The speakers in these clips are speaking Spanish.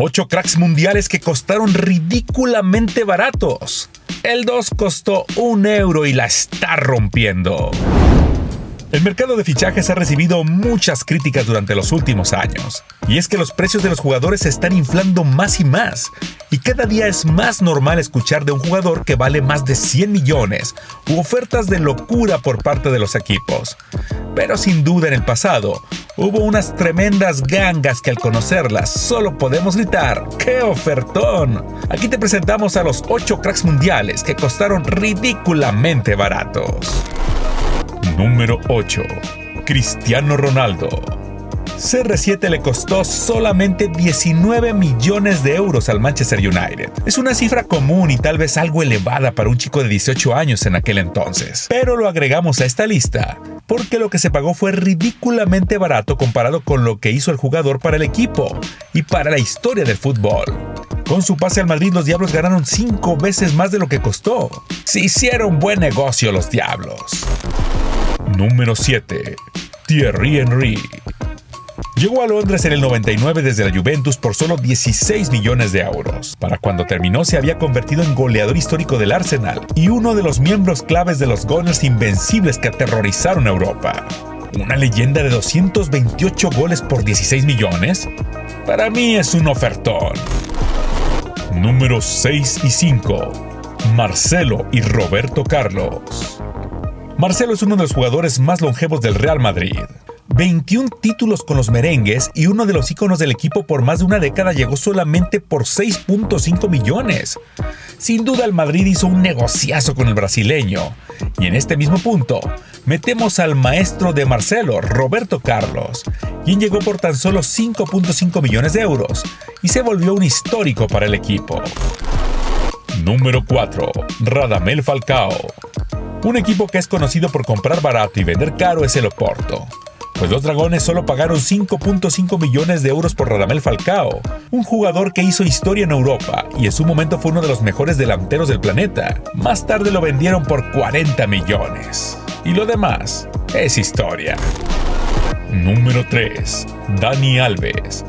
8 cracks mundiales que costaron ridículamente baratos. El 2 costó un euro y la está rompiendo. El mercado de fichajes ha recibido muchas críticas durante los últimos años, y es que los precios de los jugadores se están inflando más y más, y cada día es más normal escuchar de un jugador que vale más de 100 millones u ofertas de locura por parte de los equipos. Pero sin duda en el pasado, hubo unas tremendas gangas que al conocerlas solo podemos gritar ¡qué ofertón! Aquí te presentamos a los 8 cracks mundiales que costaron ridículamente baratos. Número 8. Cristiano Ronaldo. CR7 le costó solamente 19 millones de euros al Manchester United. Es una cifra común y tal vez algo elevada para un chico de 18 años en aquel entonces. Pero lo agregamos a esta lista porque lo que se pagó fue ridículamente barato comparado con lo que hizo el jugador para el equipo y para la historia del fútbol. Con su pase al Madrid los Diablos ganaron 5 veces más de lo que costó. Se hicieron buen negocio los Diablos. Número 7. Thierry Henry. Llegó a Londres en el 99 desde la Juventus por solo 16 millones de euros. Para cuando terminó se había convertido en goleador histórico del Arsenal y uno de los miembros claves de los Gunners invencibles que aterrorizaron a Europa. ¿Una leyenda de 228 goles por 16 millones? Para mí es un ofertón. Número 6 y 5. Marcelo y Roberto Carlos. Marcelo es uno de los jugadores más longevos del Real Madrid. 21 títulos con los merengues y uno de los íconos del equipo por más de una década llegó solamente por 6.5 millones. Sin duda el Madrid hizo un negociazo con el brasileño. Y en este mismo punto, metemos al maestro de Marcelo, Roberto Carlos, quien llegó por tan solo 5.5 millones de euros y se volvió un histórico para el equipo. Número 4. Radamel Falcao. Un equipo que es conocido por comprar barato y vender caro es el Oporto. Pues los Dragones solo pagaron 5.5 millones de euros por Radamel Falcao, un jugador que hizo historia en Europa y en su momento fue uno de los mejores delanteros del planeta. Más tarde lo vendieron por 40 millones. Y lo demás es historia. Número 3. Dani Alves.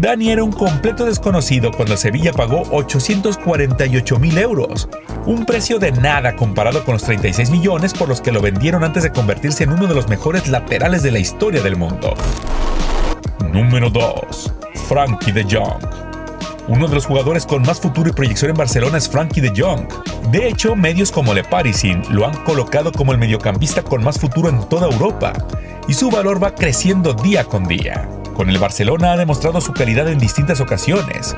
Dani era un completo desconocido cuando Sevilla pagó 848 mil euros, un precio de nada comparado con los 36 millones por los que lo vendieron antes de convertirse en uno de los mejores laterales de la historia del mundo. Número 2. Frankie de Jong. Uno de los jugadores con más futuro y proyección en Barcelona es Frankie de Jong. De hecho, medios como Le Parisien lo han colocado como el mediocampista con más futuro en toda Europa, y su valor va creciendo día con día. Con el Barcelona ha demostrado su calidad en distintas ocasiones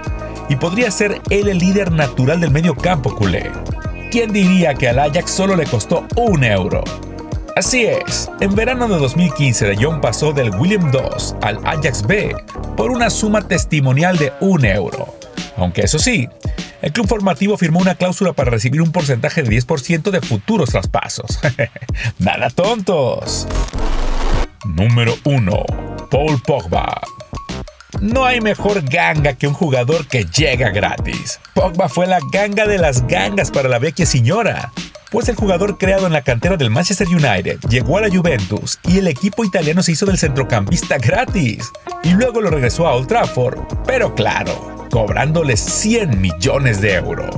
y podría ser él el líder natural del medio campo culé. ¿Quién diría que al Ajax solo le costó un euro? Así es, en verano de 2015 De Jong pasó del William II al Ajax B por una suma testimonial de un euro. Aunque eso sí, el club formativo firmó una cláusula para recibir un porcentaje de 10% de futuros traspasos. ¡Nada tontos! Número 1. Paul Pogba. No hay mejor ganga que un jugador que llega gratis. Pogba fue la ganga de las gangas para la vecchia señora. Pues el jugador creado en la cantera del Manchester United llegó a la Juventus y el equipo italiano se hizo del centrocampista gratis. Y luego lo regresó a Old Trafford, pero claro, cobrándole 100 millones de euros.